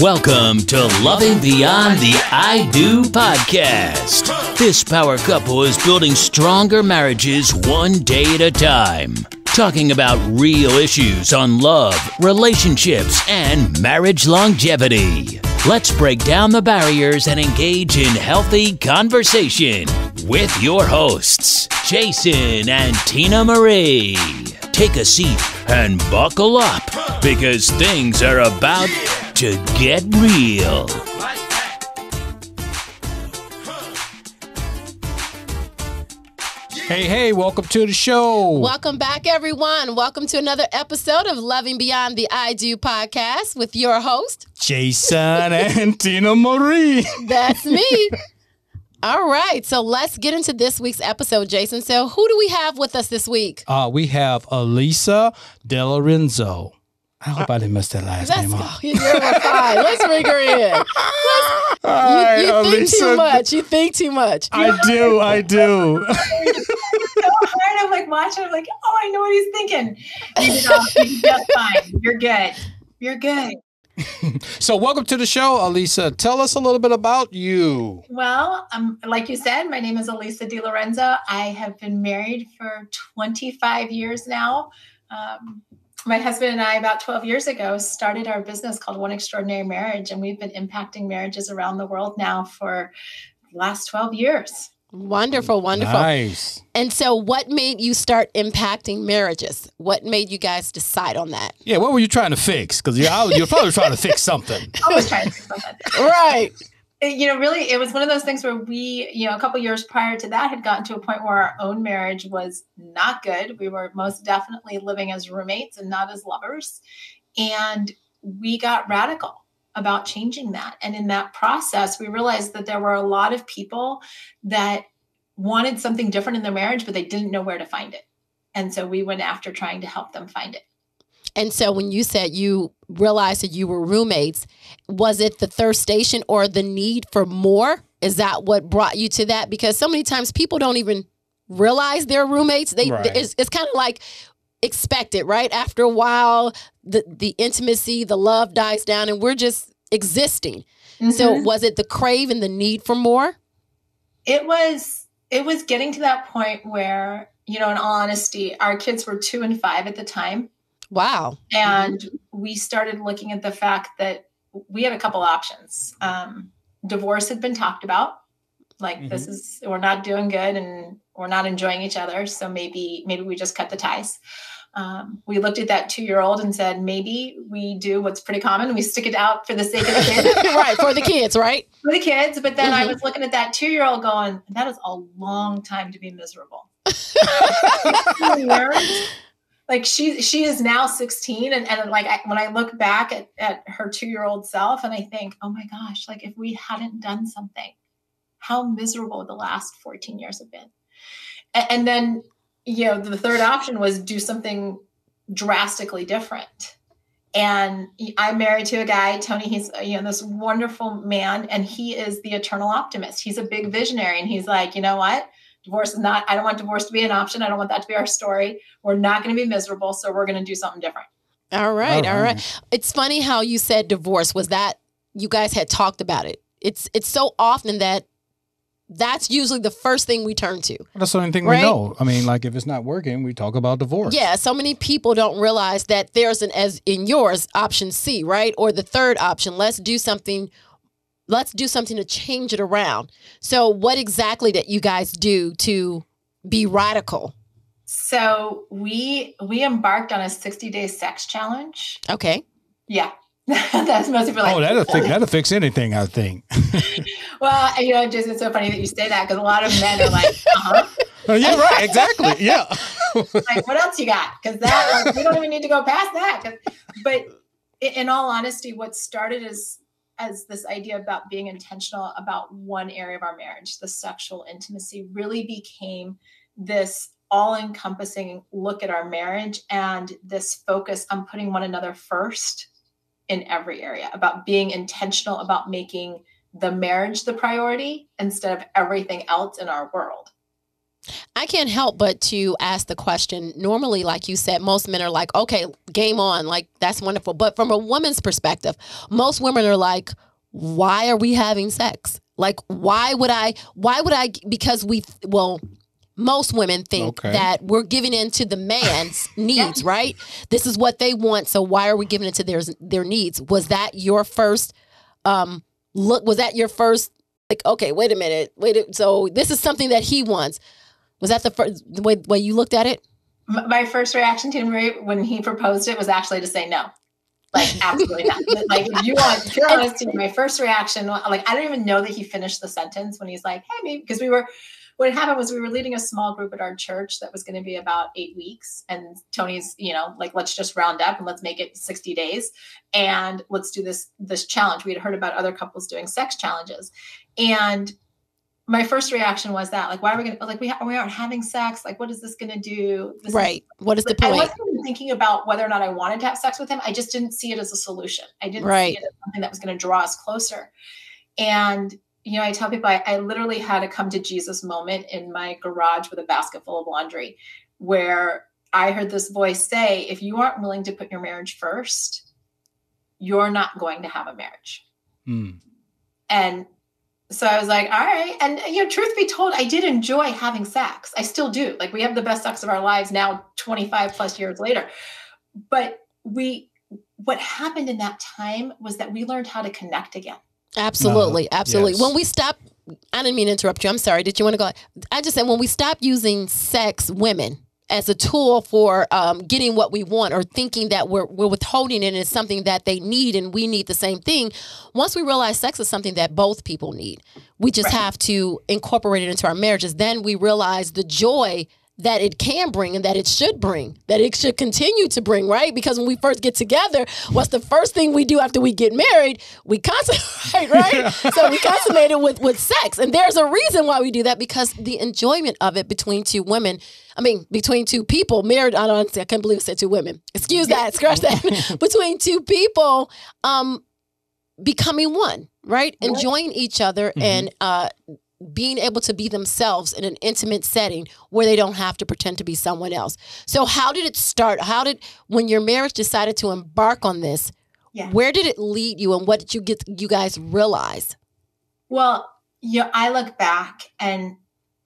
Welcome to Loving Beyond the I Do podcast. This power couple is building stronger marriages one day at a time, talking about real issues on love, relationships, and marriage longevity. Let's break down the barriers and engage in healthy conversation with your hosts, Jason and Tina Marie. Take a seat and buckle up because things are about to get real. Hey, hey, welcome to the show. Welcome back, everyone. Welcome to another episode of Loving Beyond the I Do podcast with your host, Jason and Tina Marie. That's me. All right, so let's get into this week's episode, Jason. So, who do we have with us this week? Uh, we have Elisa De Lorenzo. I hope I didn't mess that last Let's name go. up. You're fine. Let's bring her in. Let's- All you you right, think Alisa. too much. You think too much. I do, I do. so hard. I'm like watching. I'm like, oh, I know what he's thinking. You did, all, you did just fine. You're good. You're good. So, welcome to the show, Alisa. Tell us a little bit about you. Well, um, like you said, my name is Alisa DiLorenzo. I have been married for 25 years now. Um, my husband and I, about 12 years ago, started our business called One Extraordinary Marriage, and we've been impacting marriages around the world now for the last 12 years. Wonderful, wonderful. Nice. And so, what made you start impacting marriages? What made you guys decide on that? Yeah, what were you trying to fix? Because you're, you're probably trying to fix something. Always trying to fix something. Right. You know, really, it was one of those things where we, you know, a couple years prior to that had gotten to a point where our own marriage was not good. We were most definitely living as roommates and not as lovers. And we got radical about changing that. And in that process, we realized that there were a lot of people that wanted something different in their marriage, but they didn't know where to find it. And so we went after trying to help them find it. And so, when you said you realized that you were roommates, was it the thirst station or the need for more? Is that what brought you to that? Because so many times people don't even realize they're roommates. They Right. it's, it's kind of like expected, right? After a while, the the intimacy, the love dies down, and we're just existing. So, Mhm. was it the crave and the need for more? it was it was getting to that point where you know in all honesty our kids were two and five at the time Wow. and we started looking at the fact that we had a couple options um, divorce had been talked about like this is we're not doing good and we're not enjoying each other so maybe maybe we just cut the ties um, we looked at that two year old and said maybe we do what's pretty common we stick it out for the sake of the kids right for the kids, right? for the kids. But then I Mhm. was looking at that two year old going, that is a long time to be miserable. like she she is now 16 and, and like I, when I look back at, at her two year old self and I think, oh my gosh, like if we hadn't done something, how miserable the last 14 years have been. A- and then, you know, the third option was do something drastically different and I'm married to a guy, Tony. He's you know this wonderful man, and he is the eternal optimist. He's a big visionary, and he's like, you know what? Divorce is not. I don't want divorce to be an option. I don't want that to be our story. We're not going to be miserable, so we're going to do something different. All right, All all right. right. It's funny how you said divorce. Was that you guys had talked about it? It's it's so often that that's usually the first thing we turn to. That's the only thing Right? we know. I mean, like if it's not working, we talk about divorce. Yeah, so many people don't realize that there's an as in yours option C, right? Or the third option, let's do something let's do something to change it around. So what exactly that you guys do to be radical? So we we embarked on a 60 day sex challenge. Okay. Yeah, that's most people are like. Oh, that'll fix, that'll fix anything, I think. Well, you know, just it's so funny that you say that because a lot of men are like, uh huh. Oh, yeah, right. Exactly. Yeah. like what else you got because that like, we don't even need to go past that. but in all honesty what started as as this idea about being intentional about one area of our marriage the sexual intimacy really became this all encompassing look at our marriage and this focus on putting one another first in every area about being intentional about making the marriage the priority instead of everything else in our world I can't help but to ask the question. Normally, like you said, most men are like, okay, game on. Like, that's wonderful. But from a woman's perspective, most women are like, why are we having sex? Like, why would I, why would I, because we, well, most women think Okay. that we're giving in to the man's needs, right? This is what they want. So why are we giving it to their, their needs? Was that your first, um, look, was that your first, like, okay, wait a minute, wait, a, so this is something that he wants. Was that the first the way, way you looked at it? My first reaction to him when he proposed it was actually to say no. Like absolutely not. Like if you want pure honesty, my first reaction, like I don't even know that he finished the sentence when he's like, "Hey, maybe," because we were. What happened was we were leading a small group at our church that was going to be about eight weeks, and Tony's, you know, like let's just round up and let's make it sixty days, and let's do this this challenge. We had heard about other couples doing sex challenges, and my first reaction was that like why are we gonna like we, ha- we aren't having sex like what is this gonna do This is- Right. What is the point I wasn't even thinking about whether or not I wanted to have sex with him. I just didn't see it as a solution. I didn't Right. see it as something that was going to draw us closer. And you know, I tell people I, I literally had a come to Jesus moment in my garage with a basket full of laundry, where I heard this voice say, "If you aren't willing to put your marriage first, you're not going to have a marriage." Mm. And so I was like, all right. And you know, truth be told, I did enjoy having sex. I still do. Like we have the best sex of our lives now, 25 plus years later. But we what happened in that time was that we learned how to connect again. Absolutely, uh-huh. absolutely. yes. When we stop, I didn't mean to interrupt you. I'm sorry. Did you want to go? I just said when we stop using sex, women, as a tool for um, getting what we want, or thinking that we're we're withholding it and it's something that they need and we need the same thing. Once we realize sex is something that both people need, we just have to incorporate it into our marriages. Then we realize the joy that it can bring and that it should bring, that it should continue to bring, right? Because when we first get together, what's the first thing we do after we get married? We consummate, right? so we consummate it with, with sex. And there's a reason why we do that because the enjoyment of it between two women, I mean, between two people, married, I don't I can't believe I said two women. Excuse that, scratch that. between two people, um, becoming one, right? Right. Enjoying each other and uh being able to be themselves in an intimate setting where they don't have to pretend to be someone else. So how did it start? How did when your marriage decided to embark on this, Yeah. where did it lead you and what did you get you guys realize? Well, you know, I look back and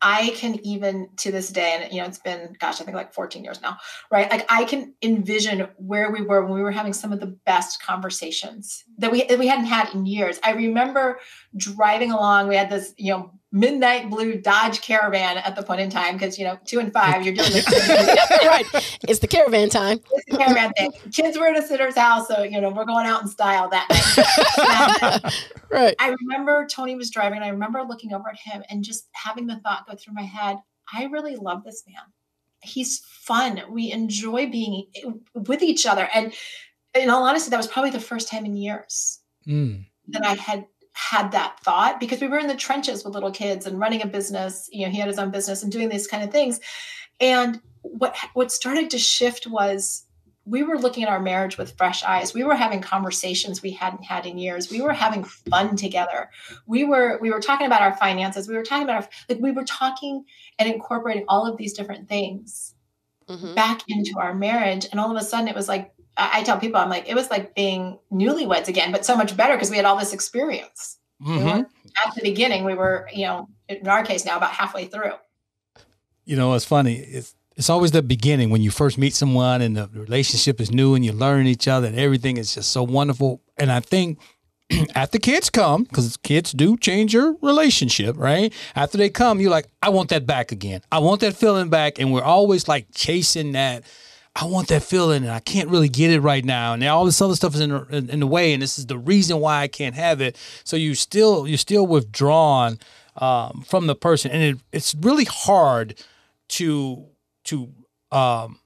I can even to this day, and you know, it's been, gosh, I think like 14 years now, right? Like I can envision where we were when we were having some of the best conversations that we that we hadn't had in years. I remember driving along. We had this, you know, midnight blue Dodge Caravan at the point in time because you know, two and five, you're doing this right. It's the caravan time. it's the caravan thing. Kids were at a sitter's house, so you know, we're going out in style that night. Right. I remember Tony was driving, and I remember looking over at him and just having the thought go through my head I really love this man. He's fun. We enjoy being with each other. And in all honesty, that was probably the first time in years Mm. that I had had that thought because we were in the trenches with little kids and running a business. You know, he had his own business and doing these kind of things. And what what started to shift was we were looking at our marriage with fresh eyes. We were having conversations we hadn't had in years. We were having fun together. We were we were talking about our finances. We were talking about our like we were talking and incorporating all of these different things Mhm. back into our marriage. And all of a sudden it was like I I tell people I'm like it was like being newlyweds again, but so much better because we had all this experience. Mhm. At the beginning, we were, you know, in our case now about halfway through. You know, it's funny. It's it's always the beginning when you first meet someone and the relationship is new and you learn each other and everything is just so wonderful. And I think after kids come, because kids do change your relationship, right? After they come, you're like, I want that back again. I want that feeling back. And we're always like chasing that. I want that feeling and I can't really get it right now. And all this other stuff is in the, in, the way. And this is the reason why I can't have it. So you still, you're still withdrawn um, from the person. And it, it's really hard to, to um,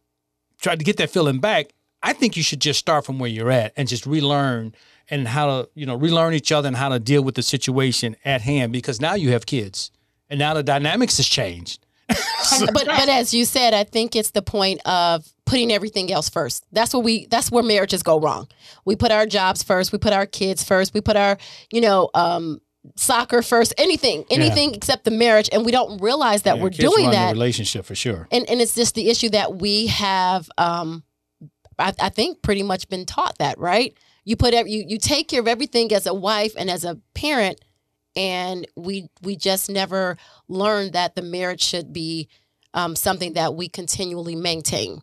try to get that feeling back. I think you should just start from where you're at and just relearn and how to, you know, relearn each other and how to deal with the situation at hand because now you have kids and now the dynamics has changed. but but as you said, I think it's the point of putting everything else first. That's what we that's where marriages go wrong. We put our jobs first, we put our kids first, we put our, you know, um soccer first, anything, anything except the marriage, and we don't realize that Yeah, we're doing that. relationship for sure. and and it's just the issue that we have um I, I think pretty much been taught that right you put ev- you you take care of everything as a wife and as a parent and we we just never learned that the marriage should be um, something that we continually maintain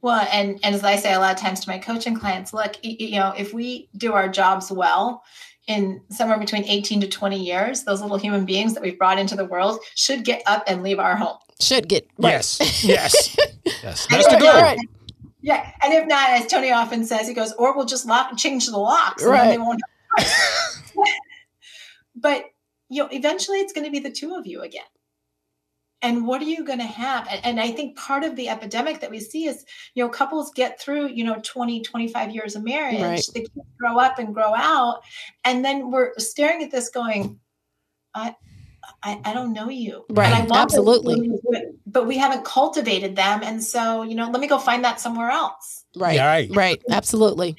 Well, and and as I say a lot of times to my coaching clients, look, y- y- you know, if we do our jobs well, in somewhere between 18 to 20 years, those little human beings that we've brought into the world should get up and leave our home. should get right. Yes, yes, yes. And That's the if goal. not- Right. Yeah, and if not, as Tony often says, he goes, or we'll just lock and change the locks, and Right. they won't. But you know, eventually, it's going to be the two of you again. And what are you going to have? And, and I think part of the epidemic that we see is, you know, couples get through, you know, 20, 25 years of marriage, Right. the kids grow up and grow out. And then we're staring at this going, I, I, I don't know you. Right, And I want absolutely. do But we haven't cultivated them. And so, you know, let me go find that somewhere else. right Yeah, right. right absolutely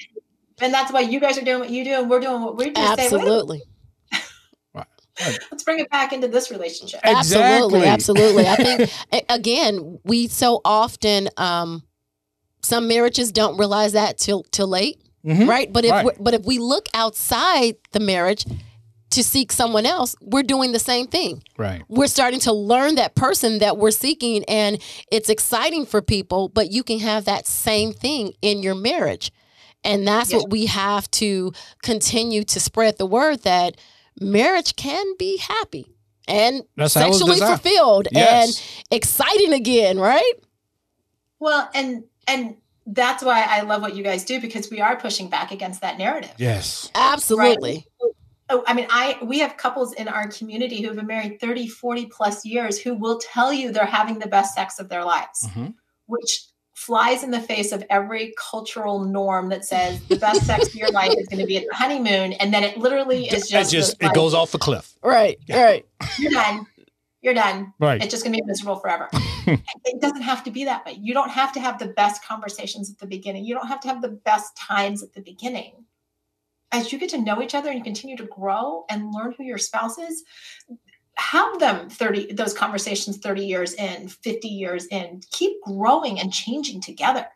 And that's why you guys are doing what you do and we're doing what we do. Say, "Wait, absolutely let's bring it back into this relationship. Absolutely, Exactly. absolutely. I think again, we so often um some marriages don't realize that till till late, Mhm. right? But if Right. we but if we look outside the marriage to seek someone else, we're doing the same thing. Right. We're starting to learn that person that we're seeking and it's exciting for people, but you can have that same thing in your marriage. And that's Yes. what we have to continue to spread the word that marriage can be happy and That's how it was sexually fulfilled Yes. and exciting again, right? Well, and and that's why I love what you guys do because we are pushing back against that narrative. Yes. Absolutely. Oh, I mean, I we have couples in our community who have been married 30, 40 plus years who will tell you they're having the best sex of their lives, Mhm. which flies in the face of every cultural norm that says the best sex of your life is going to be at the honeymoon, and then it literally is It just, just it goes off a cliff. Right. Yeah. Right. You're done. You're done. Right. It's just going to be miserable forever. it doesn't have to be that way. You don't have to have the best conversations at the beginning. You don't have to have the best times at the beginning. As you get to know each other and you continue to grow and learn who your spouse is, have them 30 those conversations 30 years in, 50 years in. Keep growing and changing together.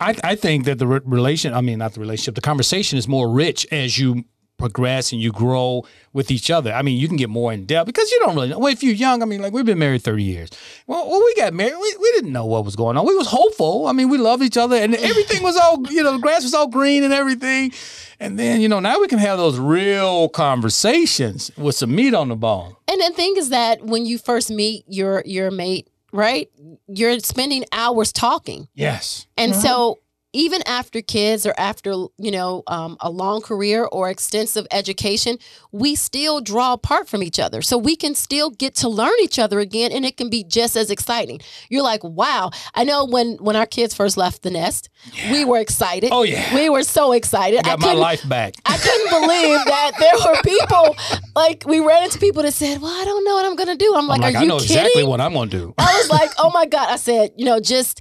I, I think that the re- relation, I mean, not the relationship, the conversation is more rich as you progress and you grow with each other. I mean, you can get more in depth because you don't really know. Well, if you're young, I mean, like we've been married 30 years. Well, when we got married, we, we didn't know what was going on. We was hopeful. I mean, we loved each other and everything was all, you know, the grass was all green and everything. And then, you know, now we can have those real conversations with some meat on the bone. And the thing is that when you first meet your your mate, right? You're spending hours talking. Yes. And Mhm. so even after kids or after you know um, a long career or extensive education we still draw apart from each other so we can still get to learn each other again and it can be just as exciting you're like wow i know when when our kids first left the nest we were excited Oh, yeah. we were so excited I got my life back. I couldn't believe that there were people like we ran into people that said, "Well, I don't know what I'm gonna do." I'm like, I'm like, "Are I you know kidding?" exactly what I'm going to do. I was like, "Oh my god!" I said, "You know, just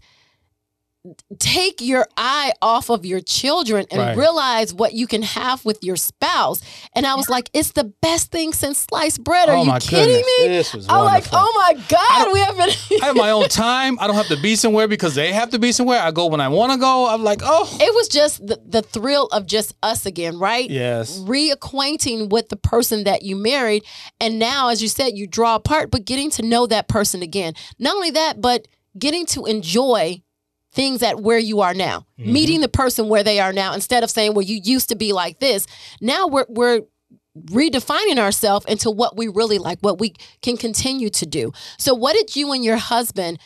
take your eye off of your children and Right. realize what you can have with your spouse." And I was like, "It's the best thing since sliced bread." Are oh, you kidding goodness. me? This was I'm like, "Oh my god, we haven't." I have my own time. I don't have to be somewhere because they have to be somewhere. I go when I want to go. I'm like, oh, it was just the, the thrill of just us again, right? yes. reacquainting with the person that you married and now as you said you draw apart but getting to know that person again not only that but getting to enjoy things at where you are now Mhm. meeting the person where they are now instead of saying well you used to be like this now we're we're redefining ourselves into what we really like what we can continue to do so what did you and your husband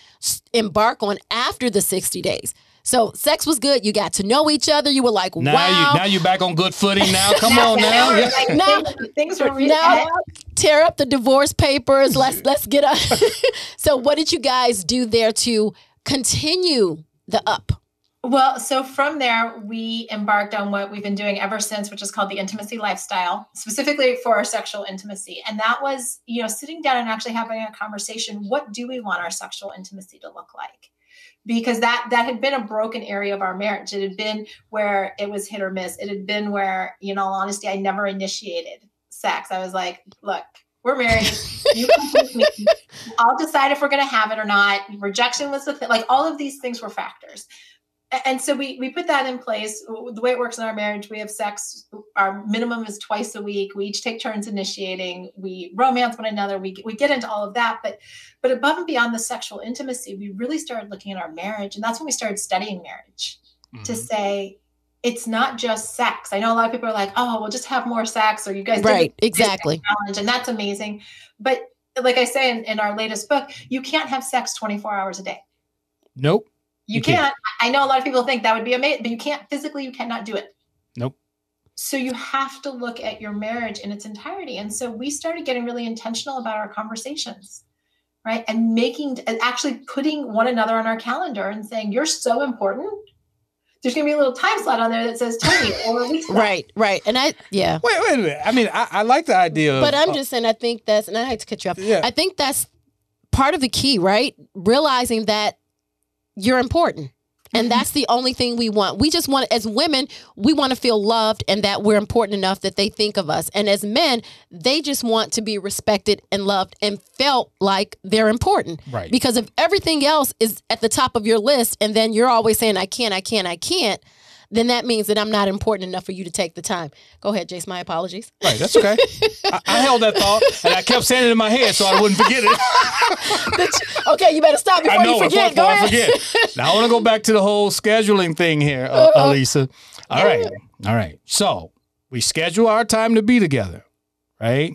embark on after the 60 days so sex was good you got to know each other you were like Now wow you now you're back on good footing. Now come on now. we're like, Now- things, things were re- now tear up the divorce papers. Let's let's get up. so what did you guys do there to continue the up? Well, so from there, we embarked on what we've been doing ever since, which is called the intimacy lifestyle, specifically for our sexual intimacy. And that was, you know, sitting down and actually having a conversation. What do we want our sexual intimacy to look like? Because that that had been a broken area of our marriage. It had been where it was hit or miss. It had been where, you know, honesty, I never initiated sex. I was like, look, we're married. You come with me. I'll decide if we're going to have it or not. Rejection was the thing. Like all of these things were factors. And so we we put that in place. The way it works in our marriage, we have sex. Our minimum is twice a week. We each take turns initiating. We romance one another. We we get into all of that. But but above and beyond the sexual intimacy, we really started looking at our marriage, and that's when we started studying marriage to Mhm. say it's not just sex. I know a lot of people are like, oh, we'll just have more sex, or you guys did Right, the exactly. challenge, and that's amazing. But like I say in, in our latest book, you can't have sex 24 hours a day. Nope. You, You can't. can't. I know a lot of people think that would be amazing, but you can't physically, you cannot do it. Nope. So you have to look at your marriage in its entirety. And so we started getting really intentional about our conversations, right? And making, and actually putting one another on our calendar and saying, you're so important. There's going to be a little time slot on there that says Tony or Lisa. Right, right. And I, yeah. Wait, wait a minute. I mean, I, I like the idea. Of, But I'm uh, just saying, I think that's, and I hate to cut you off. Yeah. I think that's part of the key, right? Realizing that you're important. And that's the only thing we want. We just want, as women, we want to feel loved and that we're important enough that they think of us. And as men, they just want to be respected and loved and felt like they're important. Right. Because if everything else is at the top of your list and then you're always saying, I can't, I can't, I can't, then that means that I'm not important enough for you to take the time. Go ahead, Jace. My apologies. Right, that's okay. I, I held that thought and I kept saying it in my head so I wouldn't forget it. okay, you better stop before I know you forget. before Go I ahead. forget. Now I want to go back to the whole scheduling thing here, uh, Uh-uh. Alisa. All right, all right. So we schedule our time to be together, right?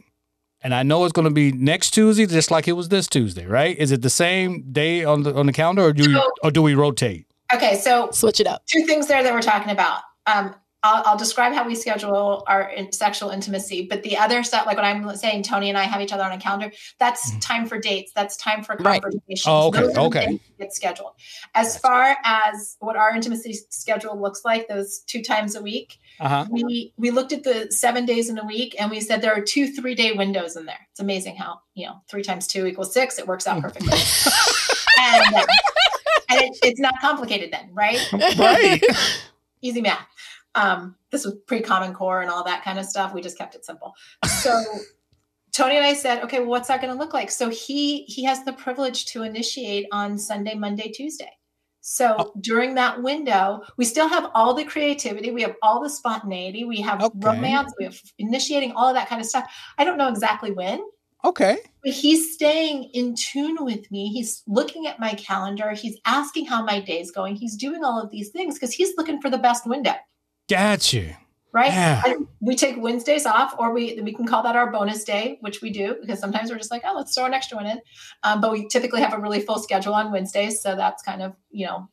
And I know it's going to be next Tuesday, just like it was this Tuesday, right? Is it the same day on the on the calendar, or do we, or do we rotate? Okay. So Switch it up. two things there that we're talking about. Um, I'll, I'll describe how we schedule our in- sexual intimacy, but the other stuff, like what I'm saying, Tony and I have each other on a calendar. That's Mhm. time for dates. That's time for Right. conversations. Oh, okay, Those are the okay. things Get scheduled. As far as what our intimacy schedule looks like, those two times a week, Uh huh. we we looked at the seven days in a week, and we said there are two three day windows in there. It's amazing how you know three times two equals six. It works out perfectly, and, uh, and it, it's not complicated then, right? Right. easy math. Um, this was pre Common Core and all that kind of stuff. We just kept it simple. So Tony and I said, okay, well, what's that going to look like? So he he has the privilege to initiate on Sunday, Monday, Tuesday. So Oh. during that window, we still have all the creativity, we have all the spontaneity, we have Okay. romance, we have initiating all of that kind of stuff. I don't know exactly when, Okay. but he's staying in tune with me. He's looking at my calendar. He's asking how my day's going. He's doing all of these things because he's looking for the best window, Got you. right? Yeah. We take Wednesdays off, or we we can call that our bonus day, which we do because sometimes we're just like, oh, let's throw an extra one in. Um, but we typically have a really full schedule on Wednesdays, so that's kind of you know.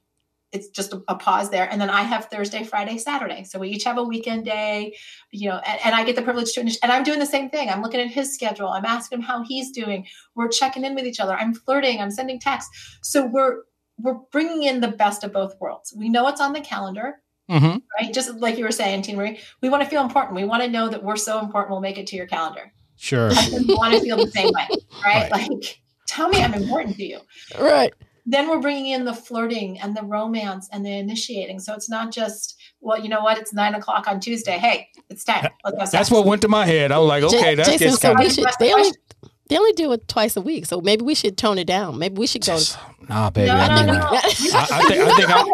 It's just a, a pause there. And then I have Thursday, Friday, Saturday. So we each have a weekend day, you know, and, and I get the privilege to, and I'm doing the same thing. I'm looking at his schedule. I'm asking him how he's doing. We're checking in with each other. I'm flirting. I'm sending texts. So we're, we're bringing in the best of both worlds. We know it's on the calendar, Mm-hmm. right? Just like you were saying, Tina Marie, we want to feel important. We want to know that we're so important. We'll make it to your calendar. Sure. Husbands want to feel the same way, right? Right. Like, tell me I'm important to you Right. Then we're bringing in the flirting and the romance and the initiating. So it's not just, well, you know what? It's nine o'clock on Tuesday. Hey, it's time. Let's have That's sex. what went to my head. I was like, Ja- okay, that's Jason, so kind we should. They only they only do it twice a week, so maybe we should tone it down. Maybe we should go. To, Nah, baby. No, I no, mean, no. We I, still I think I think I'm.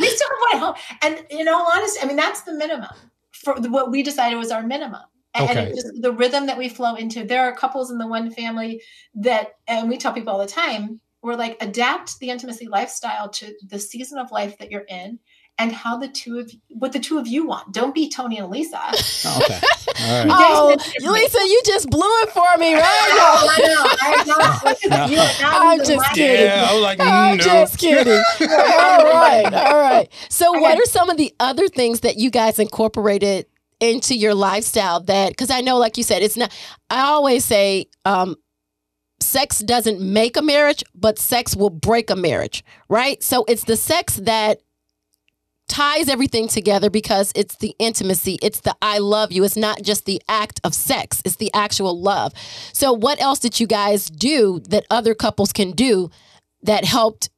we still have one at home. And in all honesty, I mean, that's the minimum for what we decided was our minimum. And, and Okay. it just the rhythm that we flow into. There are couples in the one family that, and we tell people all the time, we're like, adapt the intimacy lifestyle to the season of life that you're in and how the two of what the two of you want. Don't be Tony and Lisa. Oh, okay. All right. oh, Lisa, you just blew it for me, right? I know, I know. I know. You are not I'm just kidding. Yeah, I was like, I'm mm, no. just kidding. all right, all right. So, what are some of the other things that you guys incorporated into your lifestyle? That because I know, like you said, it's not. I always say, um, sex doesn't make a marriage, but sex will break a marriage, right? So it's the sex that ties everything together because it's the intimacy, it's the I love you. It's not just the act of sex, it's the actual love. So, what else did you guys do that other couples can do that helped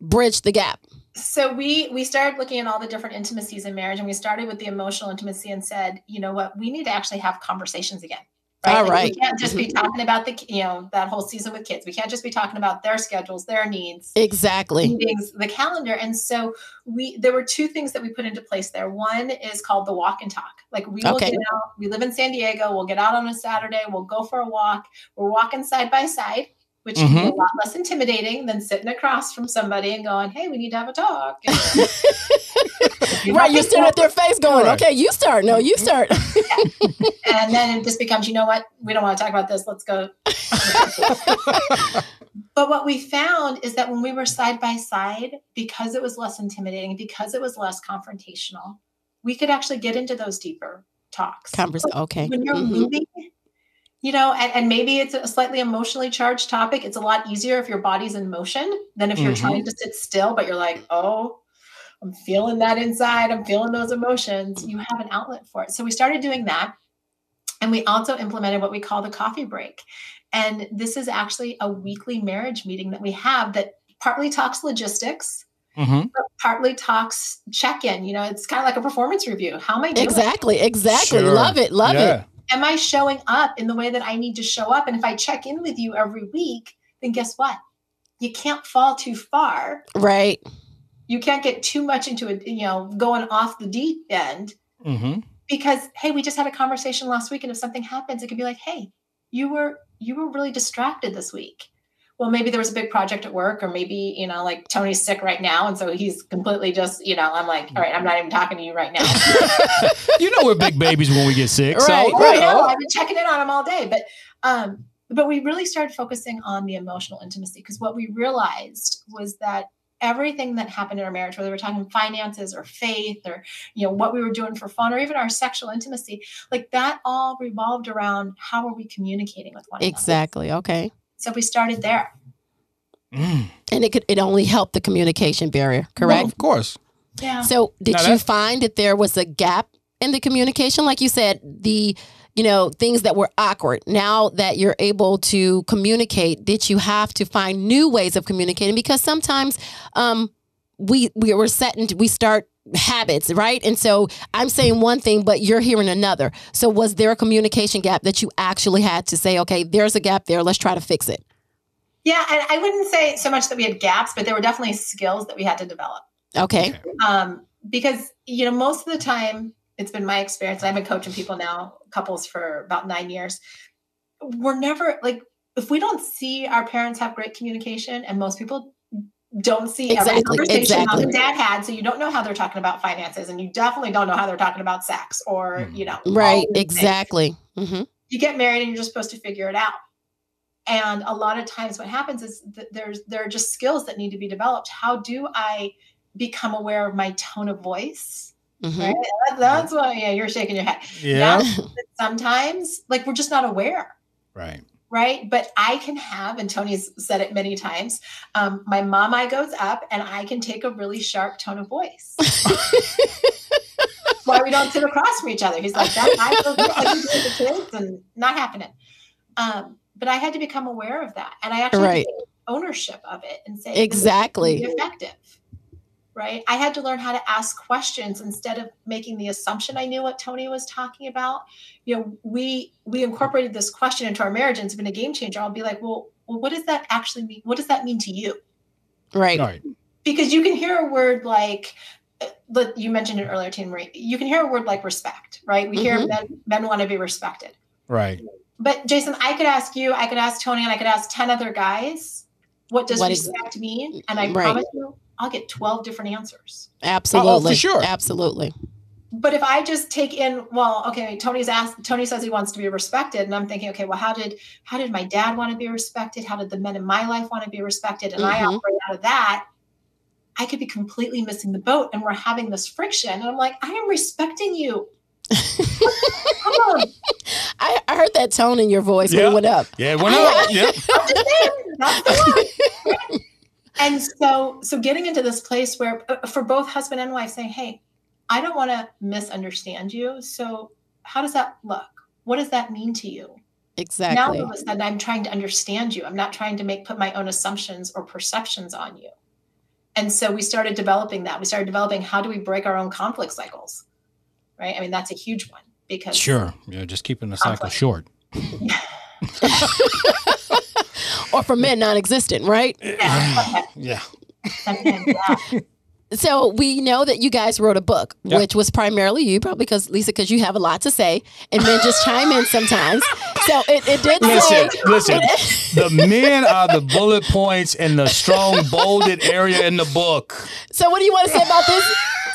bridge the gap? so we we started looking at all the different intimacies in marriage and we started with the emotional intimacy and said you know what we need to actually have conversations again All Like, right. we can't just be talking about the you know that whole season with kids. We can't just be talking about their schedules their needs Exactly. meetings the calendar. And so we there were two things that we put into place there. One is called the walk and talk. Like we will get out we live in san diego we'll get out on a saturday we'll go for a walk. We're walking side by side which can be a lot less intimidating than sitting across from somebody and going hey we need to have a talk Right. You're staring at their face going, Right. okay, you start. No, you start. and then it just becomes you know what we don't want to talk about this let's go but what we found is that when we were side by side because it was less intimidating because it was less confrontational we could actually get into those deeper talks Converse. Okay. when you're Mhm. moving you know and, and maybe it's a slightly emotionally charged topic it's a lot easier if your body's in motion than if you're Mhm. trying to sit still but you're like oh i'm feeling that inside i'm feeling those emotions you have an outlet for it so we started doing that and we also implemented what we call the coffee break and this is actually a weekly marriage meeting that we have that partly talks logistics Mm-hmm. but partly talks check-in you know it's kind of like a performance review how am i doing Exactly. Exactly. Sure. Love it. Love it. Am I showing up in the way that I need to show up? And if I check in with you every week, then guess what? You can't fall too far. Right. You can't get too much into it, you know, going off the deep end Mm-hmm. because hey, we just had a conversation last week and if something happens, it could be like, "Hey, you were you were really distracted this week." Well, maybe there was a big project at work or maybe, you know, like Tony's sick right now and so he's completely just, you know, I'm like, "All right, I'm not even talking to you right now." you know we're big babies when we get sick. Right, so, you I know. know. I've been checking in on him all day, but um, but we really started focusing on the emotional intimacy because what we realized was that everything that happened in our marriage, whether we're talking finances or faith or you know what we were doing for fun or even our sexual intimacy, like that all revolved around how are we communicating with one another. Exactly. Okay. So we started there. Mm. And it could it only helped the communication barrier, Well, correct? of course. Yeah. So did Now you that's- find that there was a gap in the communication? Like you said, the you know, things that were awkward. Now that you're able to communicate, did you have to find new ways of communicating? Because sometimes um we we were set and we start habits, right? And so I'm saying one thing, but you're hearing another. So was there a communication gap that you actually had to say, okay, there's a gap there, let's try to fix it? Yeah, and I wouldn't say so much that we had gaps, but there were definitely skills that we had to develop. Okay. um, because you know most of the time it's been my experience i've been coaching people now couples for about nine years we're never like if we don't see our parents have great communication and most people don't see every Exactly, conversation mom exactly. and dad had so you don't know how they're talking about finances and you definitely don't know how they're talking about sex or Mhm. you know Right. these things exactly. hmm you get married and you're just supposed to figure it out and a lot of times what happens is that there's there are just skills that need to be developed how do i become aware of my tone of voice hmm right That- that's why yeah you're shaking your head Yeah. Now, sometimes like we're just not aware Right. Right? But i can have and tony's said it many times um, my mom eye goes up and i can take a really sharp tone of voice. Why we don't sit across from each other. He's like that eye goes up like do with the kids and not happening. Um, but i had to become aware of that. And i actually Right. take ownership of it and say Exactly. effective right i had to learn how to ask questions instead of making the assumption i knew what tony was talking about you know we we incorporated this question into our marriage and it's been a game changer i'll be like well, well what does that actually mean what does that mean to you Right. All right. because you can hear a word like uh, but you mentioned it earlier Tina Marie. you can hear a word like respect right we hear Mhm. men, men want to be respected Right. but jason i could ask you i could ask tony and i could ask 10 other guys what does What is- respect mean and i Right. promise you i'll get 12 different answers Absolutely. for sure. Absolutely. but if I just take in, well, okay, Tony's asked, Tony says he wants to be respected, and I'm thinking, okay, well, how did how did my dad want to be respected? How did the men in my life want to be respected? And I Mhm. operate out of that. I could be completely missing the boat, and we're having this friction. And I'm like, I am respecting you. Come on, I, I heard that tone in your voice when Yeah. it went up. Yeah. It went up. Yep. I'm and so, so getting into this place where, uh, for both husband and wife, saying, "Hey, I don't want to misunderstand you. So, how does that look? What does that mean to you?" Exactly. Now all of a sudden I'm trying to understand you. I'm not trying to make put my own assumptions or perceptions on you. and so we started developing that. We started developing how do we break our own conflict cycles, right? I mean, that's a huge one because Sure. Yeah, just keeping the cycle short. or for men non-existent, right? yeah, Yeah. So we know that you guys wrote a book, Yep. which was primarily you, probably because Lisa, because you have a lot to say, and men just chime in sometimes. So it, it did say. Listen, listen. The men are the bullet points in the strong bolded area in the book. So what do you want to say about this?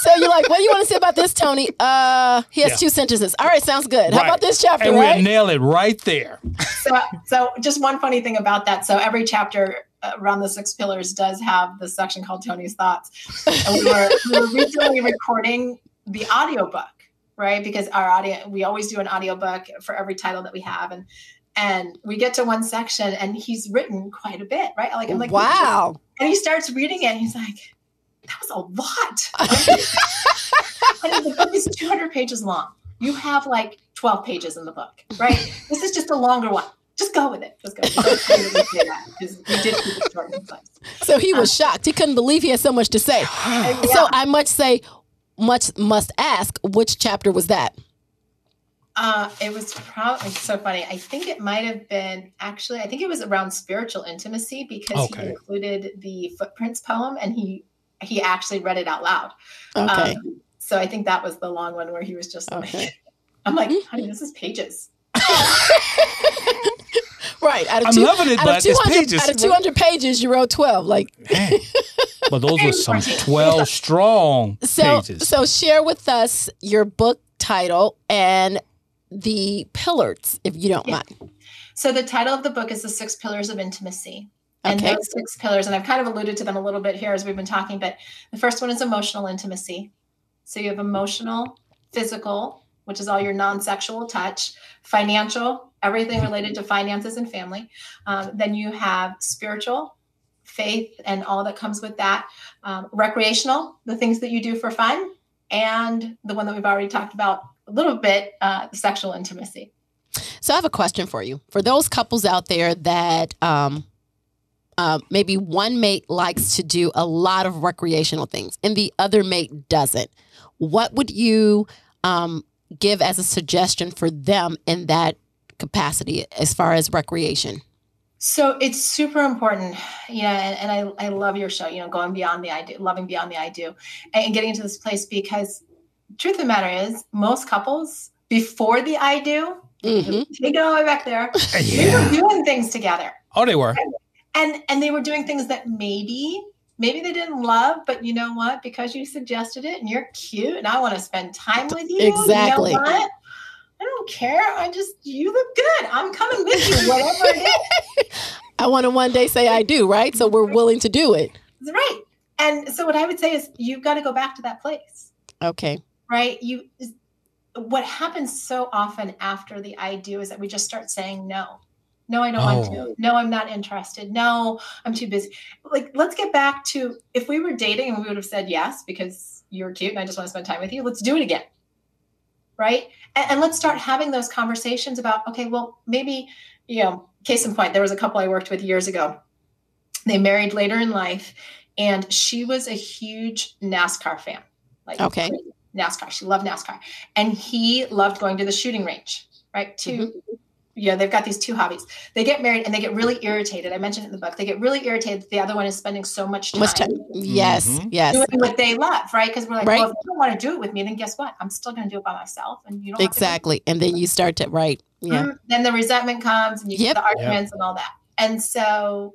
So you're like, what do you want to say about this, Tony? Uh, he has Yeah. two sentences. All right, sounds good. How Right. about this chapter? And right? we nail it right there. so so just one funny thing about that so every chapter uh, around the six pillars does have the section called tony's thoughts and we were, we were recently recording the audiobook right because our audio we always do an audiobook for every title that we have and and we get to one section and he's written quite a bit right like i'm like wow. and he starts reading it and he's like that was a lot and the book is 200 pages long you have like 12 pages in the book right this is just a longer one just go with it just go with it. I didn't say that, 'cause we did keep it short and concise. So he was shocked. He couldn't believe he had so much to say. And So I must say, much must ask, which chapter was that? uh, it was probably so funny i think it might have been actually i think it was around spiritual intimacy because he included the footprints poem and he he actually read it out loud Okay. Um, so I think that was the long one where he was just Okay. like, I'm like, honey, this is pages. right. Out of I'm two, loving it, out but of it's 200 pages. Out of 200 pages, you wrote 12. Like Man. But those were some 12 strong so. pages. So share with us your book title and the pillars, if you don't Yeah. mind. So the title of the book is The Six Pillars of Intimacy. And Okay. those six pillars, and I've kind of alluded to them a little bit here as we've been talking, but the first one is emotional intimacy. So you have emotional, physical, which is all your non sexual touch, financial, everything related to finances and family. Um, then you have spiritual, faith, and all that comes with that. Um, recreational, the things that you do for fun. And the one that we've already talked about a little bit, uh, sexual intimacy. So I have a question for you. For those couples out there that um, uh, maybe one mate likes to do a lot of recreational things and the other mate doesn't, what would you um, give as a suggestion for them in that capacity as far as recreation? So it's super important, yeah, and, and I, I love your show, you know, going beyond the I do, loving beyond the I do, and getting into this place because truth of the matter is, most couples before the I do, hmm take it all the way back there, they yeah. were doing things together, Oh, they were. And and they were doing things that maybe maybe they didn't love, but you know what? Because you suggested it, and you're cute, and I want to spend time with you. Exactly. You know what? I don't care. I just you look good. I'm coming with you, whatever it is. I want to one day say I do, right? So we're willing to do it. Right. And so what I would say is you've got to go back to that place, Okay. right? You what happens so often after the I do is that we just start saying no. No, I don't want Oh. to. No, I'm not interested. No, I'm too busy. Like, let's get back to if we were dating and we would have said yes because you're cute and I just want to spend time with you, let's do it again. Right. And, and let's start having those conversations about, okay, well, maybe, you know, case in point, there was a couple I worked with years ago. They married later in life, and she was a huge NASCAR fan. Like, Okay. NASCAR. She loved NASCAR. And he loved going to the shooting range, right? 2 yeah, they've got these two hobbies. They get married and they get really irritated. I mentioned it in the book. They get really irritated that the other one is spending so much time, Much time. Yes. Mhm. Yes. doing what they love, right? Because we're like, Right. well, if you don't want to do it with me, then guess what? I'm still going to do it by myself, and you don't have to do it Exactly. And then you start to right. Yeah. Mhm. Then the resentment comes and you Yep. get the arguments and all that. And so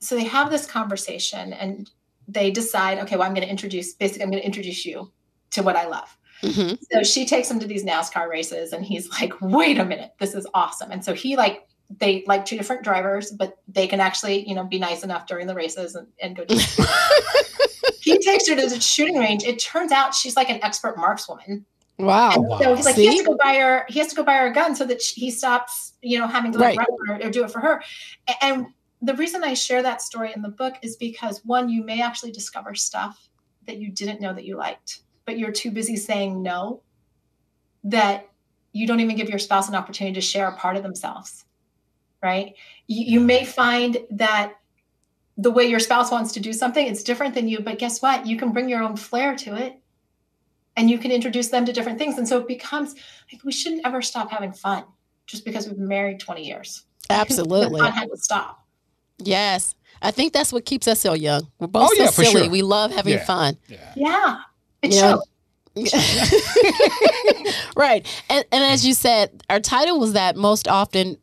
so they have this conversation and they decide, okay, well, I'm going to introduce basically I'm going to introduce you to what I love. Hmm So she takes him to these NASCAR races and he's like, wait a minute, this is awesome. And so he like they like two different drivers, but they can actually, you know, be nice enough during the races and, and go he takes her to the shooting range. It turns out she's like an expert markswoman. Wow. And so he's like, he has to go buy her. He has to go buy her a gun so that she, he stops, you know, having to like Right. run her or do it for her. And the reason I share that story in the book is because one, you may actually discover stuff that you didn't know that you liked, but you're too busy saying no that you don't even give your spouse an opportunity to share a part of themselves. Right? You, you may find that the way your spouse wants to do something, it's different than you. But guess what? You can bring your own flair to it and you can introduce them to different things. And so it becomes like we shouldn't ever stop having fun just because we've been married 20 years. Absolutely. The fun had to stop. Yes. I think that's what keeps us so young. We're both Oh, so yeah, silly. sure. We love having Yeah. fun. Yeah. Yeah. It You know, shows. right. And and as you said, our title was that most often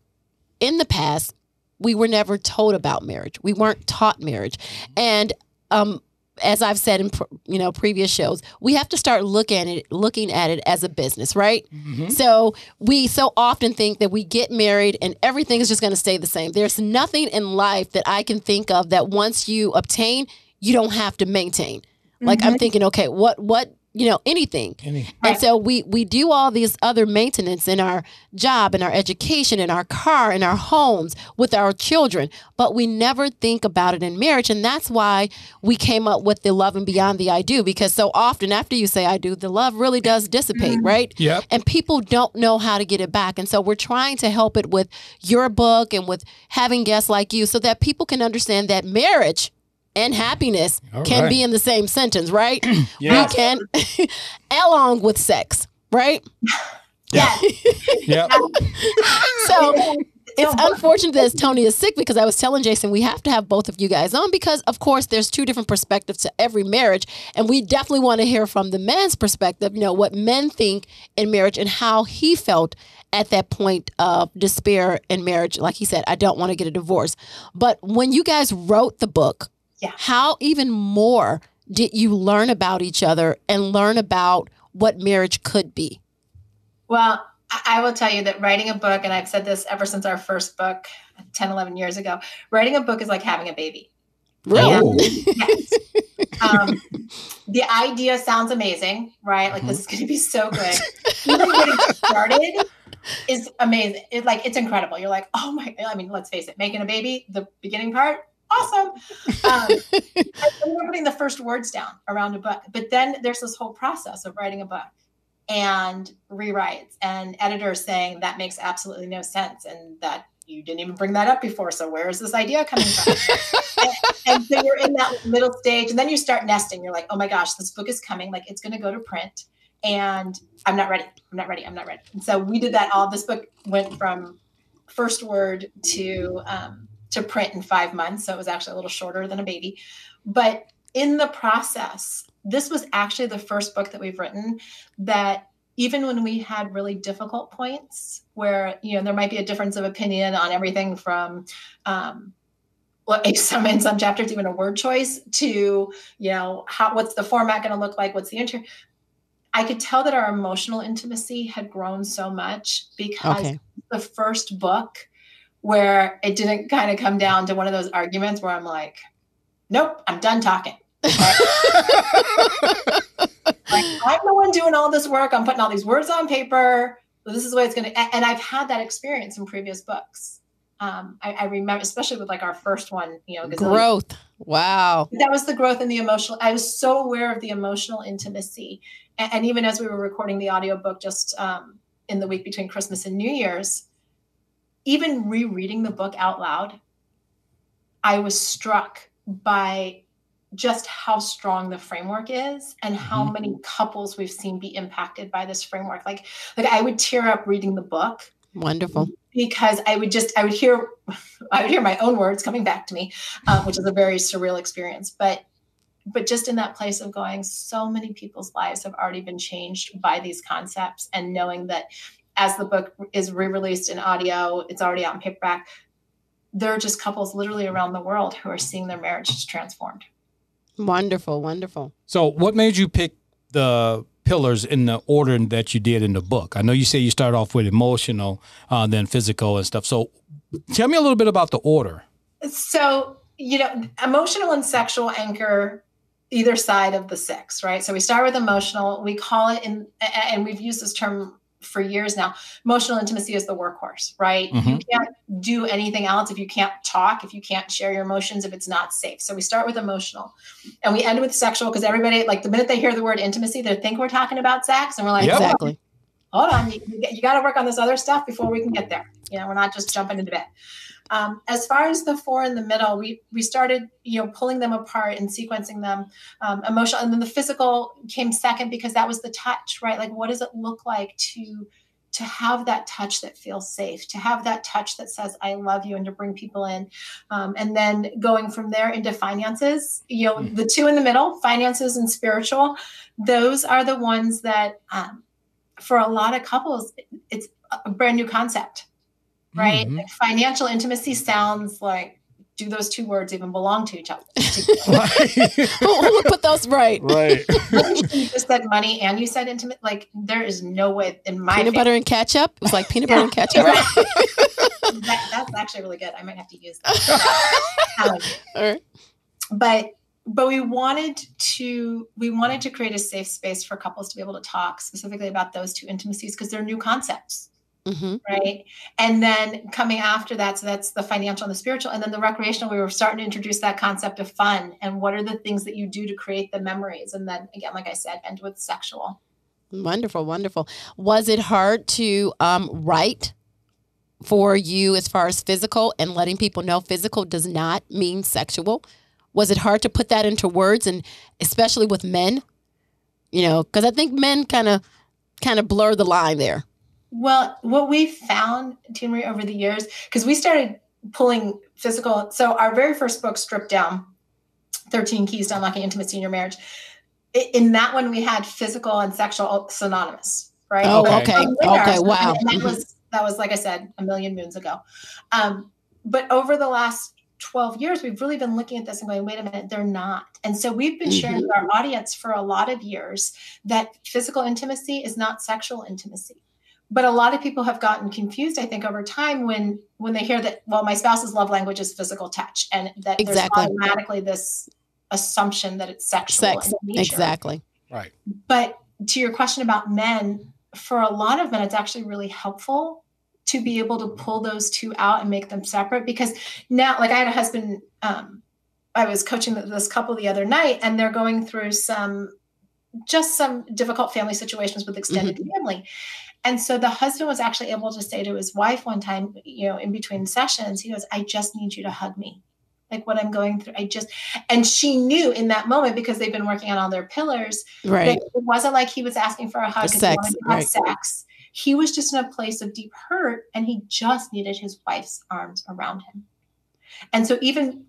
in the past we were never told about marriage. We weren't taught marriage. And um as I've said in you know previous shows, we have to start looking at it looking at it as a business, right? So we so often think that we get married and everything is just going to stay the same. There's nothing in life that I can think of that once you obtain, you don't have to maintain. Like I'm mm-hmm. thinking, okay, what what you know anything. Any, And so we we do all these other maintenance in our job, in our education, in our car, in our homes, with our children, but we never think about it in marriage. And that's why we came up with the love and beyond the I do, because so often after you say I do, the love really does dissipate, mm-hmm. right? Yep. And people don't know how to get it back. And so we're trying to help it with your book and with having guests like you so that people can understand that marriage and happiness All can right. be in the same sentence, right? Yeah. We can, along with sex, right? Yeah. Yep. So it's unfortunate that Tony is sick because I was telling Jason we have to have both of you guys on because, of course, there's two different perspectives to every marriage, and we definitely want to hear from the man's perspective. You know what men think in marriage and how he felt at that point of despair in marriage. Like he said, I don't want to get a divorce. But when you guys wrote the book, Yeah. how even more did you learn about each other and learn about what marriage could be? Well, I I will tell you that writing a book, and I've said this ever since our first book 10, 11 years ago, writing a book is like having a baby. Really? Oh. Yes. um, the idea sounds amazing, right? Like this is going to be so good. Even getting started is amazing. It like it's incredible. You're like, oh my! I mean, let's face it, making a baby, the beginning part, awesome. Um, we're putting the first words down around a book, but then there's this whole process of writing a book and rewrites and editors saying that makes absolutely no sense and that you didn't even bring that up before. So where is this idea coming from? and, and so you're in that middle stage, and then you start nesting. You're like, oh my gosh, this book is coming. Like it's going to go to print, and I'm not ready. I'm not ready. I'm not ready. And so we did that. All this book went from first word to um, to print in five months. So it was actually a little shorter than a baby, but in the process, this was actually the first book that we've written that even when we had really difficult points where you know there might be a difference of opinion on everything from um, well, some in some chapters even a word choice to you know how what's the format going to look like what's the inter i could tell that our emotional intimacy had grown so much because Okay. the first book where it didn't kind of come down to one of those arguments where i'm like nope i'm done talking like I'm the one doing all this work. I'm putting all these words on paper. This is the way it's going to. And I've had that experience in previous books. Um, I, I remember, especially with like our first one, you know, Growth. Wow. that was the growth in the emotional. I was so aware of the emotional intimacy, and, and even as we were recording the audiobook just um, in the week between Christmas and New Year's, even rereading the book out loud, I was struck by just how strong the framework is and how Mhm. many couples we've seen be impacted by this framework. Like, like I would tear up reading the book Wonderful. because I would just I would hear I would hear my own words coming back to me, um, which is a very surreal experience. But but just in that place of going, so many people's lives have already been changed by these concepts, and knowing that as the book is re-released in audio, it's already out in paperback. There are just couples literally around the world who are seeing their marriages transformed. Wonderful. Wonderful. So, what made you pick the pillars in the order that you did in the book? I know you say you start off with emotional, uh, then physical and stuff. So, tell me a little bit about the order. So, you know, emotional and sexual anchor either side of the six, right? So we start with emotional. We call it in, and we've used this term for years now. Emotional intimacy is the workhorse, right? You Mhm. can't do anything else if you can't talk, if you can't share your emotions, if it's not safe. So we start with emotional and we end with sexual because everybody, like the minute they hear the word intimacy, they think we're talking about sex. And we're like, Yep. Exactly. hold on, you, you got to work on this other stuff before we can get there. You know, we're not just jumping into bed. Um, as far as the four in the middle, we we started you know pulling them apart and sequencing them, um, emotional, and then the physical came second because that was the touch, right? Like, what does it look like to to have that touch that feels safe, to have that touch that says "I love you," and to bring people in, um, and then going from there into finances. You know, mm. the two in the middle, finances and spiritual, those are the ones that, um, for a lot of couples, it's a brand new concept right? Mm-hmm. Financial intimacy sounds like do those two words even belong to each other? who, who, would put those right? Right. you just said money and you said intimate. Like there is no way in my peanut family. butter and ketchup. It was like peanut butter and ketchup. Right? that, that's actually really good. I might have to use that. Um, All right. But but we wanted to we wanted to create a safe space for couples to be able to talk specifically about those two intimacies because they're new concepts Mm-hmm. Right. And then coming after that, so that's the financial and the spiritual. And then the recreational, we were starting to introduce that concept of fun and what are the things that you do to create the memories. And then again, like I said, end with sexual. Wonderful, wonderful. Was it hard to um, write for you as far as physical and letting people know physical does not mean sexual? Was it hard to put that into words and especially with men? You know, because I think men kind of kind of blur the line there. Well, what we found, Tina Marie, over the years, because we started pulling physical. So our very first book, Stripped Down, 13 Keys to Unlocking Intimacy in Your Marriage. In that one, we had physical and sexual synonymous, right? Oh, but okay. Okay. Wow. And that was, that was, like I said, a million moons ago. Um, but over the last 12 years, we've really been looking at this and going, wait a minute, they're not. And so we've been sharing mm-hmm. with our audience for a lot of years that physical intimacy is not sexual intimacy but a lot of people have gotten confused i think over time when when they hear that well my spouse's love language is physical touch and that exactly. there's automatically this assumption that it's sexual Sex. exactly right but to your question about men for a lot of men it's actually really helpful to be able to pull those two out and make them separate because now like i had a husband um, i was coaching this couple the other night and they're going through some just some difficult family situations with extended mm-hmm. family and so the husband was actually able to say to his wife one time, you know, in between sessions, he goes, I just need you to hug me. Like what I'm going through. I just, and she knew in that moment because they've been working on all their pillars. Right. it wasn't like he was asking for a hug because he wanted to have right. sex. He was just in a place of deep hurt and he just needed his wife's arms around him. And so even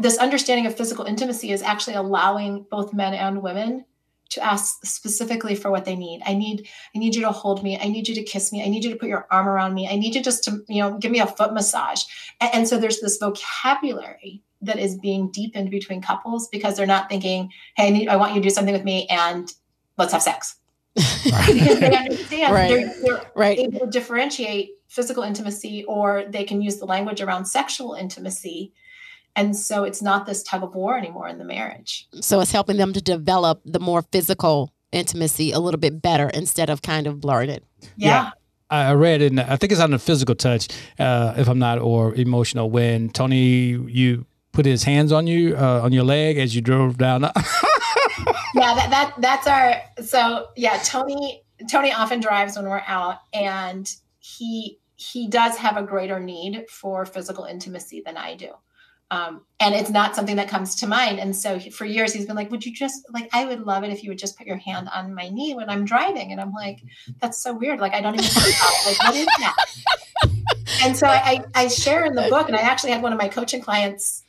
this understanding of physical intimacy is actually allowing both men and women to ask specifically for what they need. I need I need you to hold me. I need you to kiss me. I need you to put your arm around me. I need you just to, you know, give me a foot massage. And, and so there's this vocabulary that is being deepened between couples because they're not thinking, "Hey, I, need, I want you to do something with me and let's have sex." because they understand right. they're, they're right. able to differentiate physical intimacy or they can use the language around sexual intimacy and so it's not this tug of war anymore in the marriage. So it's helping them to develop the more physical intimacy a little bit better instead of kind of blurring it. Yeah. yeah. I read it, I think it's on the physical touch, uh, if I'm not, or emotional. When Tony, you put his hands on you, uh, on your leg as you drove down. yeah, that, that that's our. So yeah, Tony Tony often drives when we're out, and he he does have a greater need for physical intimacy than I do. Um, and it's not something that comes to mind. And so for years, he's been like, Would you just, like, I would love it if you would just put your hand on my knee when I'm driving. And I'm like, That's so weird. Like, I don't even think about. Like, what is that? and so I, I share in the book, and I actually had one of my coaching clients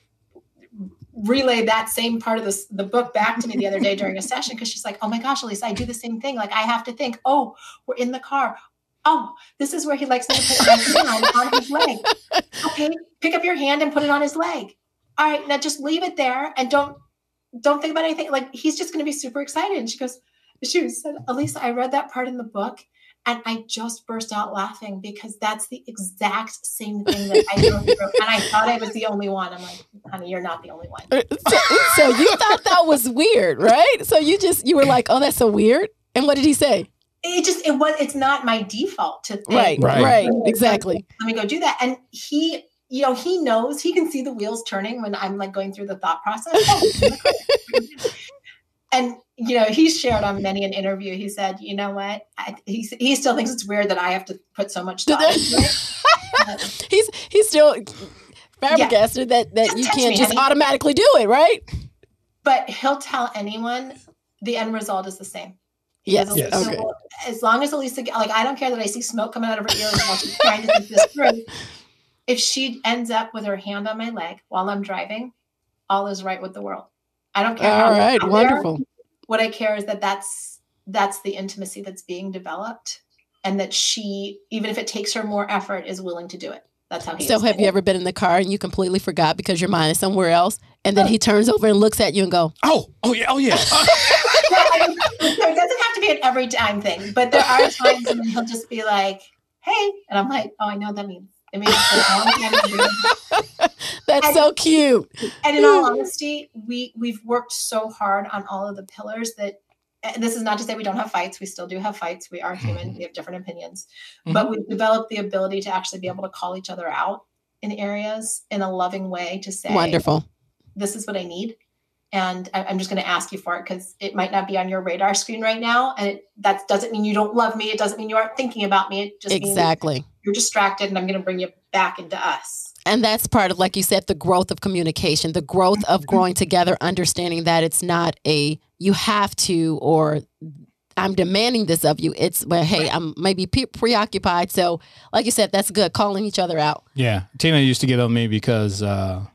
relay that same part of this, the book back to me the other day during a session because she's like, Oh my gosh, Elise, I do the same thing. Like, I have to think, Oh, we're in the car oh, this is where he likes me to put my hand on his leg. Okay, pick up your hand and put it on his leg. All right, now just leave it there and don't don't think about anything. Like he's just going to be super excited. And she goes, she said, Alisa, I read that part in the book and I just burst out laughing because that's the exact same thing that I through. and I thought I was the only one. I'm like, honey, you're not the only one. Uh, so, so you thought that was weird, right? So you just you were like, oh, that's so weird. And what did he say? It just it was it's not my default to think right right, right. exactly let me go do that and he you know he knows he can see the wheels turning when i'm like going through the thought process oh, and you know, he's shared on many an interview. He said, "You know what? I, he he still thinks it's weird that I have to put so much thought into it." Um, he's he's still flabbergasted yeah. that that just you can't me, just honey. automatically do it, right? But he'll tell anyone the end result is the same. Yes. yes. Okay. As long as Alisa, like, I don't care that I see smoke coming out of her ears while she's trying to think this through. If she ends up with her hand on my leg while I'm driving, all is right with the world. I don't care. All right, wonderful. There. What I care is that that's that's the intimacy that's being developed, and that she, even if it takes her more effort, is willing to do it. That's how he. So, have you ever been in the car and you completely forgot because your mind is somewhere else, and then oh. he turns over and looks at you and go, "Oh, oh yeah, oh yeah." it doesn't have to be an every time thing, but there are times when he'll just be like, "Hey," and I'm like, "Oh, I know what that means." It means That's and, so cute. And in all honesty, we we've worked so hard on all of the pillars that and this is not to say we don't have fights. We still do have fights. We are human. Mm-hmm. We have different opinions, mm-hmm. but we've developed the ability to actually be able to call each other out in areas in a loving way to say, "Wonderful, this is what I need," and I'm just going to ask you for it because it might not be on your radar screen right now, and it, that doesn't mean you don't love me. It doesn't mean you aren't thinking about me. It just exactly you're distracted, and I'm going to bring you back into us. And that's part of, like you said, the growth of communication, the growth of growing together, understanding that it's not a you have to or I'm demanding this of you. It's well, hey, I'm maybe pre- preoccupied. So, like you said, that's good. Calling each other out. Yeah, Tina used to get on me because uh,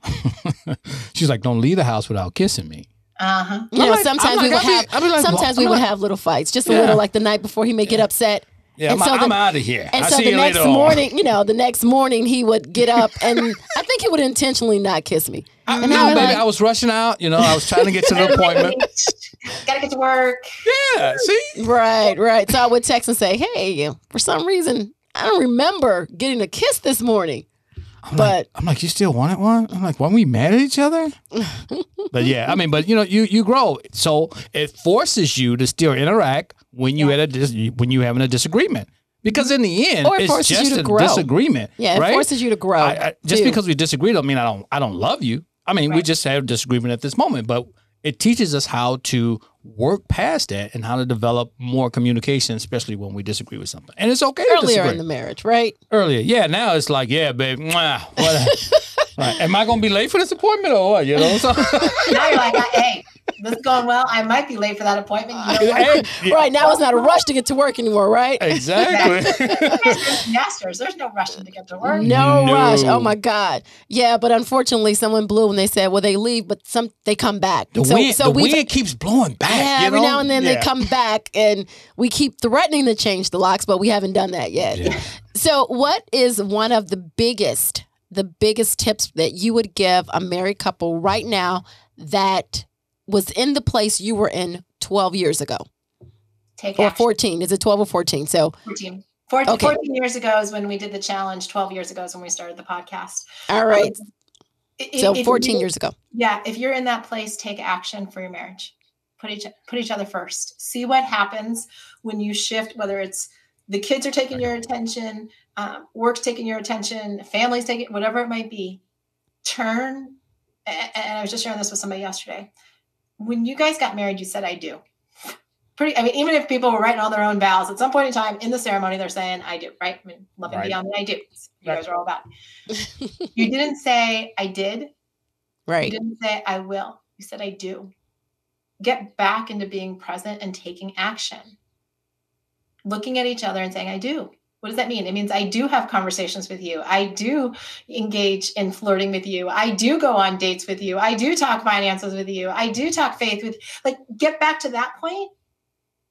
she's like, "Don't leave the house without kissing me." Uh huh. You know, like, sometimes like, we would have like, sometimes we would have little fights, just a yeah. little like the night before he may get upset. Yeah, and I'm, so the, I'm out of here. And I'll so the next morning, you know, the next morning he would get up and I think he would intentionally not kiss me. I, and no, baby, like, I was rushing out. You know, I was trying to get to the appointment. Gotta get to work. Yeah, see? Right, right. So I would text and say, hey, for some reason, I don't remember getting a kiss this morning. I'm but like, I'm like, you still wanted one? I'm like, weren't we mad at each other? but yeah, I mean, but you know, you you grow, so it forces you to still interact when you yeah. at a dis- when you having a disagreement. Because in the end, it it's just a grow. disagreement. Yeah, it right? forces you to grow. I, I, just because we disagree don't mean I don't I don't love you. I mean, right. we just have a disagreement at this moment, but it teaches us how to work past that and how to develop more communication, especially when we disagree with something. And it's okay earlier in the marriage, right? Earlier, yeah. Now it's like, yeah, babe, mwah, right. Am I going to be late for this appointment or what? You know, so now you're like, uh, hey, this is going well. I might be late for that appointment. You know right now, it's not a rush to get to work anymore, right? Exactly. Masters, there's no rushing to get to work. No, no, rush. Oh my God. Yeah, but unfortunately, someone blew when they said, "Well, they leave, but some they come back." The so, wind, so the wind keeps blowing back. Yeah, every know? now and then yeah. they come back, and we keep threatening to change the locks, but we haven't done that yet. Yeah. So, what is one of the biggest, the biggest tips that you would give a married couple right now that was in the place you were in 12 years ago? Take or action. 14. Is it 12 or 14? So 14. 14, okay. 14 years ago is when we did the challenge. 12 years ago is when we started the podcast. All right. Um, so 14 years ago. Yeah. If you're in that place, take action for your marriage. Put each put each other first. See what happens when you shift, whether it's the kids are taking your attention, um, work's taking your attention, family's taking whatever it might be. Turn and I was just sharing this with somebody yesterday when you guys got married, you said I do. Pretty, I mean, even if people were writing all their own vows, at some point in time in the ceremony, they're saying I do, right? I mean, love and right. beyond I do. You right. guys are all about. you didn't say I did. Right. You didn't say I will. You said I do. Get back into being present and taking action. Looking at each other and saying, I do. What does that mean? It means I do have conversations with you. I do engage in flirting with you. I do go on dates with you. I do talk finances with you. I do talk faith with like get back to that point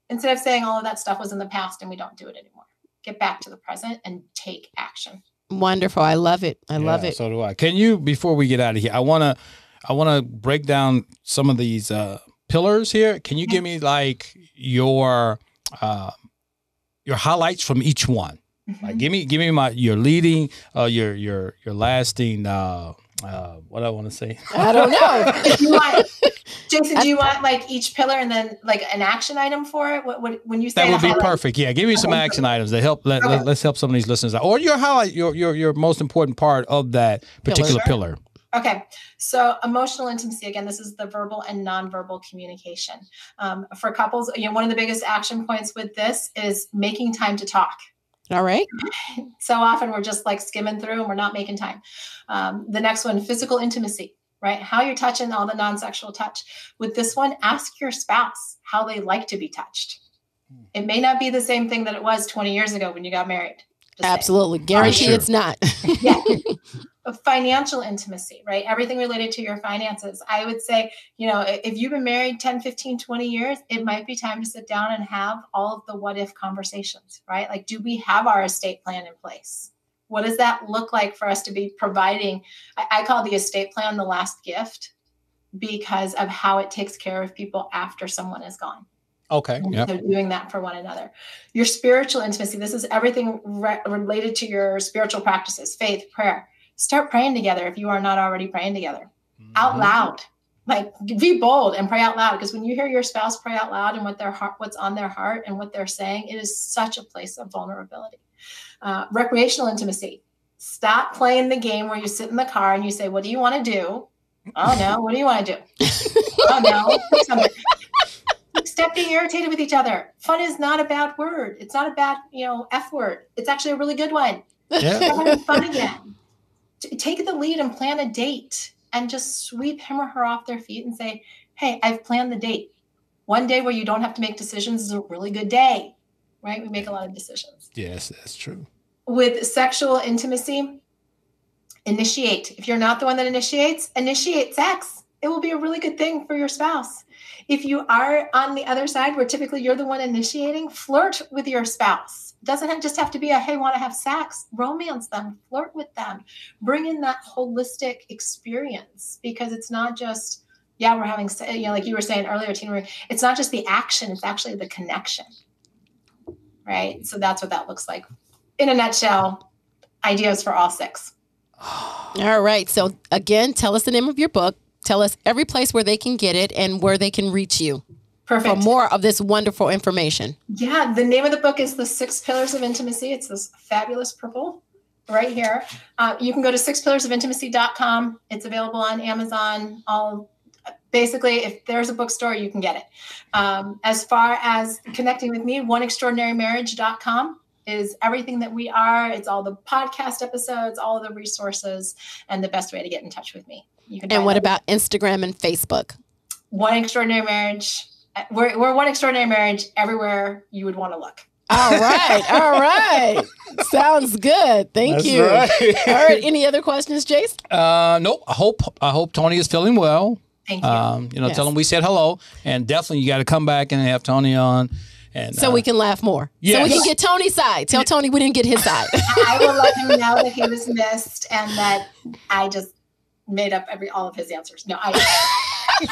instead of saying all of that stuff was in the past and we don't do it anymore. Get back to the present and take action. Wonderful. I love it. I yeah, love it. So do I. Can you before we get out of here, I want to I want to break down some of these uh pillars here. Can you give me like your uh your highlights from each one. Mm-hmm. Like give me give me my your leading, uh, your your your lasting. Uh, uh, what I want to say. I don't know. you want, Jason, do you want like each pillar and then like an action item for it? What, what when you say that would be highlight? perfect. Yeah, give me some action items that help. Let, okay. let, us help some of these listeners out, or your highlight, your your your most important part of that particular pillar. pillar. Okay, so emotional intimacy again. This is the verbal and nonverbal communication um, for couples. You know, one of the biggest action points with this is making time to talk. All right. So often we're just like skimming through and we're not making time. Um, the next one, physical intimacy, right? How you're touching all the non-sexual touch. With this one, ask your spouse how they like to be touched. It may not be the same thing that it was 20 years ago when you got married. Just saying. Absolutely. Guarantee sure. it's not. yeah financial intimacy right everything related to your finances i would say you know if you've been married 10 15 20 years it might be time to sit down and have all of the what if conversations right like do we have our estate plan in place what does that look like for us to be providing i, I call the estate plan the last gift because of how it takes care of people after someone is gone Okay. Yep. so doing that for one another. Your spiritual intimacy, this is everything re- related to your spiritual practices, faith, prayer. Start praying together if you are not already praying together out Mhm. loud. Like be bold and pray out loud because when you hear your spouse pray out loud and what their heart, what's on their heart and what they're saying, it is such a place of vulnerability. Uh, recreational intimacy. Stop playing the game where you sit in the car and you say, "What do you want to do?" Oh no, what do you want to do? oh no. Stop being irritated with each other. Fun is not a bad word. It's not a bad, you know, F word. It's actually a really good one. Yeah. Fun again. Lead and plan a date and just sweep him or her off their feet and say, Hey, I've planned the date. One day where you don't have to make decisions is a really good day, right? We make a lot of decisions. Yes, that's true. With sexual intimacy, initiate. If you're not the one that initiates, initiate sex. It will be a really good thing for your spouse. If you are on the other side, where typically you're the one initiating, flirt with your spouse. Doesn't just have to be a hey, want to have sex. Romance them, flirt with them, bring in that holistic experience because it's not just yeah, we're having you know like you were saying earlier, Tina. It's not just the action; it's actually the connection, right? So that's what that looks like in a nutshell. Ideas for all six. All right. So again, tell us the name of your book. Tell us every place where they can get it and where they can reach you Perfect. for more of this wonderful information. Yeah, the name of the book is The Six Pillars of Intimacy. It's this fabulous purple right here. Uh, you can go to sixpillarsofintimacy.com. It's available on Amazon. All basically, if there's a bookstore, you can get it. Um, as far as connecting with me, oneextraordinarymarriage.com is everything that we are. It's all the podcast episodes, all the resources, and the best way to get in touch with me. You can And what that about Instagram and Facebook? One Extraordinary Marriage? We're, we're One Extraordinary Marriage everywhere you would want to look. All right. All right. Sounds good. Thank That's you. right. All right. Any other questions, Jace? Uh, nope. I hope I hope Tony is feeling well. Thank you. Um, you know, Yes. tell him we said hello, and definitely you got to come back and have Tony on. And So uh, we can laugh more. So we can get Tony's side. Tell Tony we didn't get his side. I will let him know that he was missed and that I just made up every all of his answers. No, I.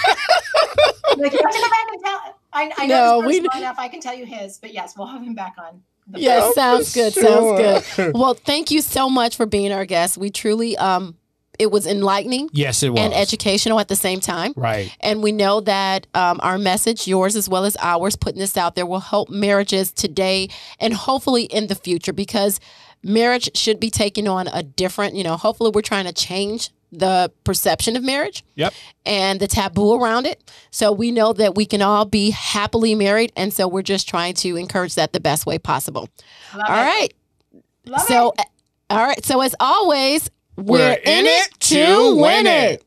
like, you have to go back and tell. I, I know No, this we- person's well enough. I can tell you his, but yes, we'll have him back on. The yes, for sounds good. sure. Sounds good. Well, thank you so much for being our guest. We truly um it was enlightening yes, it was and educational at the same time. right. And we know that um, our message, yours as well as ours, putting this out there will help marriages today and hopefully in the future because marriage should be taking on a different, you know, hopefully we're trying to change the perception of marriage Yep. and the taboo around it. So we know that we can all be happily married. And so we're just trying to encourage that the best way possible. Love All it. right. Love So, it. uh, all right. So as always, we're, We're in it to win it.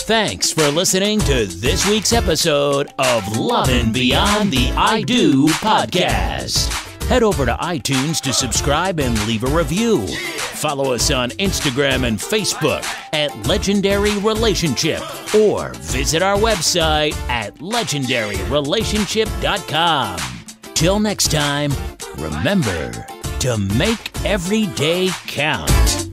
Thanks for listening to this week's episode of Lovin' Beyond the I Do podcast. Head over to iTunes to subscribe and leave a review. Follow us on Instagram and Facebook at Legendary Relationship or visit our website at legendaryrelationship.com. Till next time, remember to make every day count.